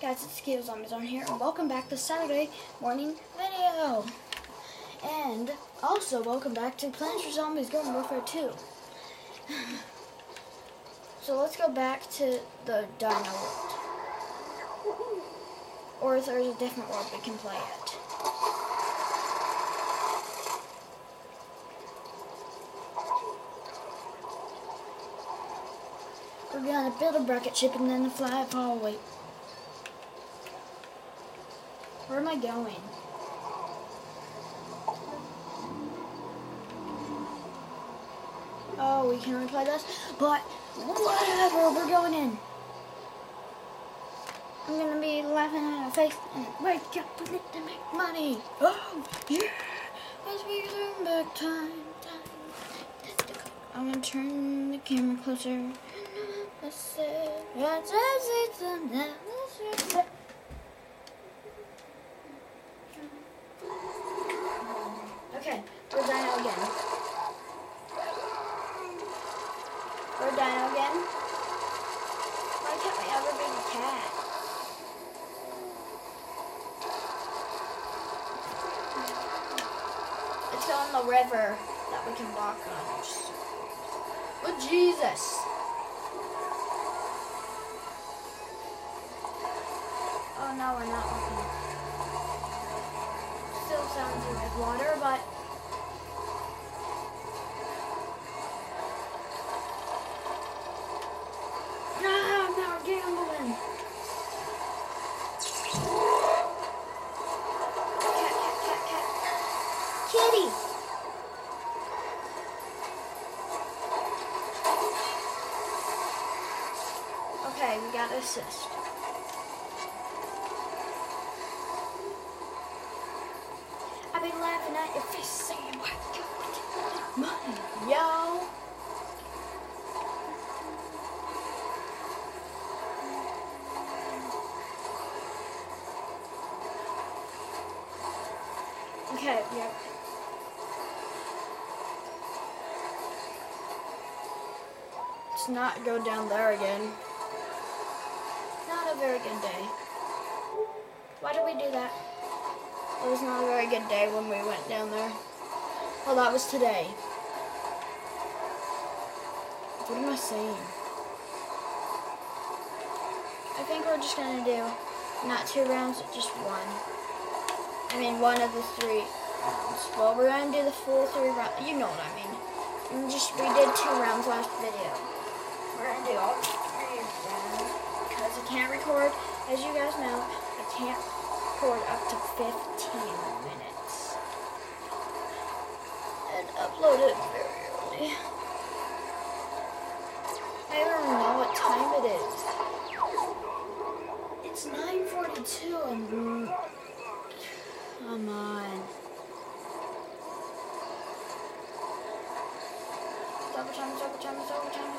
Guys, it's Keo Zombies on here, and welcome back to Saturday morning video. And also, welcome back to Plants vs. Zombies Garden Warfare 2. so let's go back to the Dino world. Or if there's a different world we can play at. We're gonna build a bracket ship and then fly it far away. Where am I going? Oh, we can replay this, but whatever, we're going in. I'm gonna be laughing at our face and wake up, we need to make money. Oh, yeah. As we turn back time, time. I'm gonna turn the camera closer. Let's say, let's say, Okay, we're Dino again. We're Dino again. Why can't we ever be the cat? It's on the river that we can walk on. Oh, Jesus. Oh, no, we're not walking. Still sounds like water, but assist. I've been laughing at your face saying, what you money, yo. Okay, yep. Let's not go down there again. Not a very good day. Why did we do that? It was not a very good day when we went down there. Well, that was today. What am I saying? I think we're just gonna do not two rounds, just one. I mean, one of the three rounds. Well, we're gonna do the full three rounds. You know what I mean. And just we did two rounds last video. We're gonna do all I can't record. As you guys know, I can't record up to 15 minutes and upload it very early. I don't know what time it is. It's 9:42 and. Come on. It's overtime, it's overtime, it's overtime,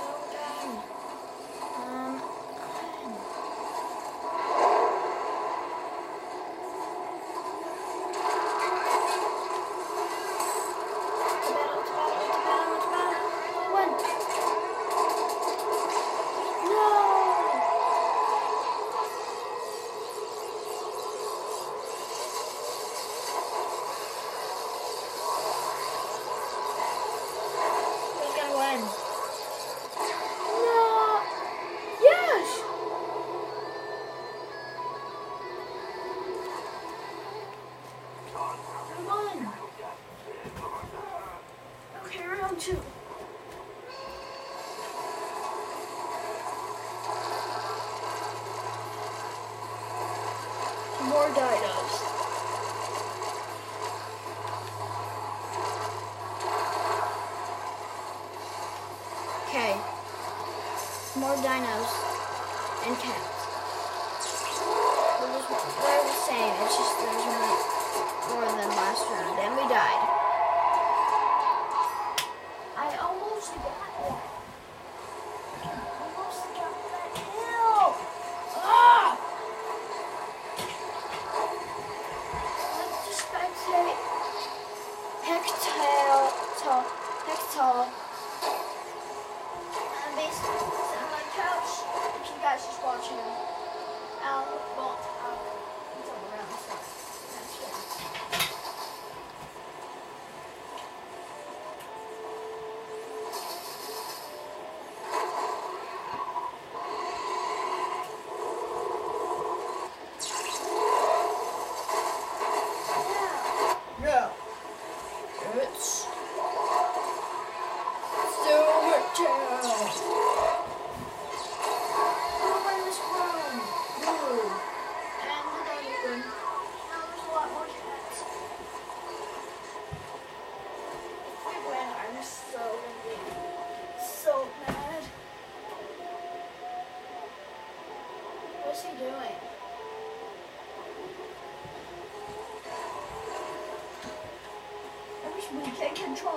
More dinos. Okay. More dinos and cats. guys just watching. Al, well,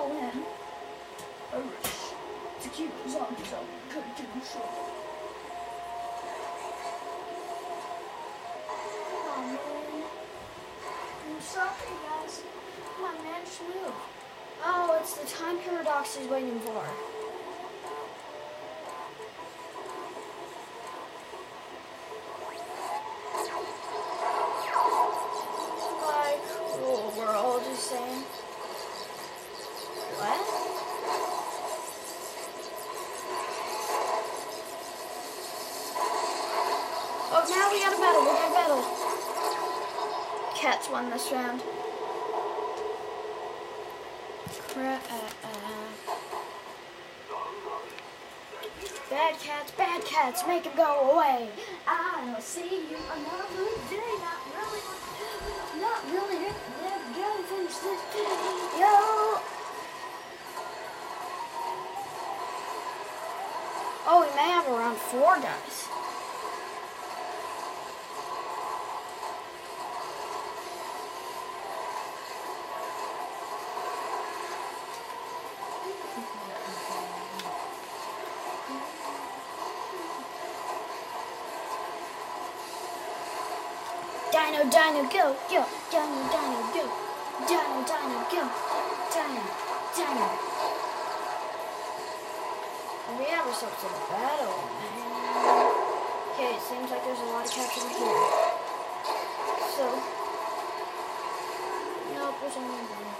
I wish to keep the zombies out good control. Come on, man. I'm sorry, guys. Come on, man, just. Oh, it's the time paradox he's waiting for. Like, saying. What? Oh, now we got a battle. We got a battle. Cats won this round. Crap. Bad cats, bad cats, make them go away. I'll see you another day. Not really, not really. Never gonna finish this video. Oh, we may have around four guys. Dino, dino, go, go, dino, dino, go, dino, dino, go, dino, dino. We have ourselves a battle. Okay, it seems like there's a lot of cats over here. So, nope, there's only one.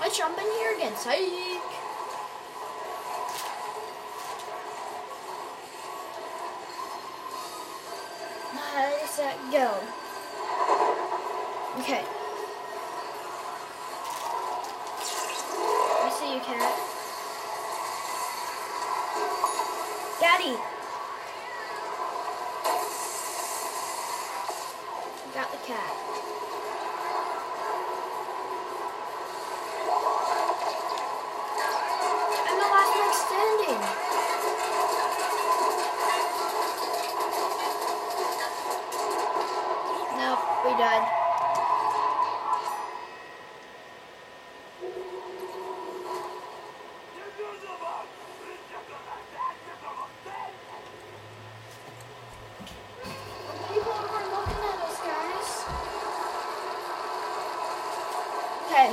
Let's jump in here again, psych! Ready, set, go. Okay. I see you, cat. Daddy! Got the cat. I'm the last one standing. Nope, we died. People are looking at us, guys. Okay,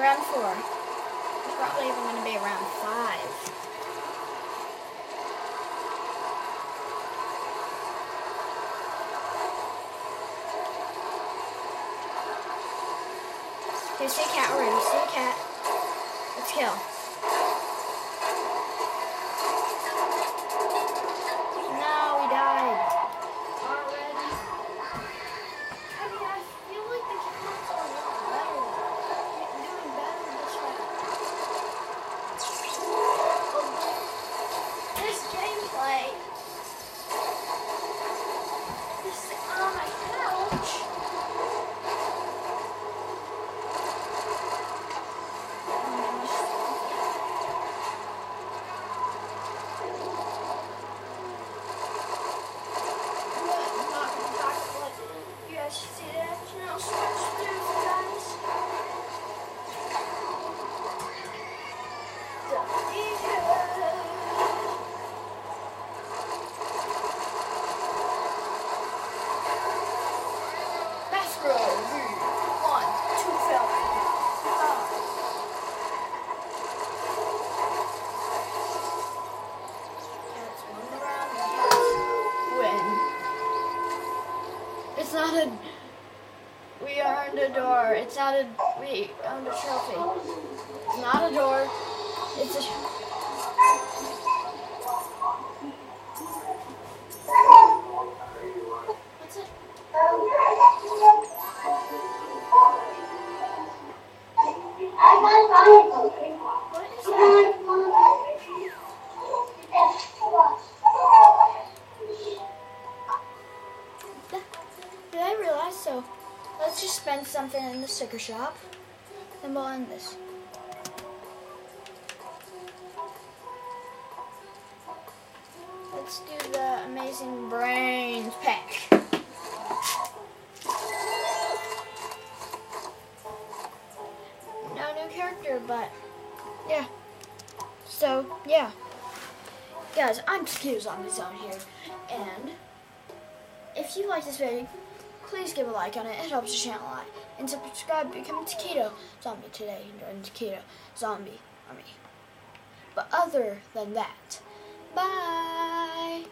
round four. It's probably even going to be around five. Okay, see a cat already. See a cat. Let's kill. No, we died. Already. I mean, I feel like the cats are a lot better. They're doing better this round. This gameplay. This on my couch. Oh my gosh. not a. We earned a door. It's not We earned a trophy. It's not a door. It's a. What's it? What is that? Did I realize? So, let's just spend something in the sticker shop, and we'll end this. Let's do the amazing brains pack. No new character, but yeah. So yeah, guys, I'm Taquito Zombie Zone here, and if you like this video, please give a like on it. It helps the channel a lot. And subscribe, become a Taquito Zombie today. and Join the Zombie Army. But other than that, bye.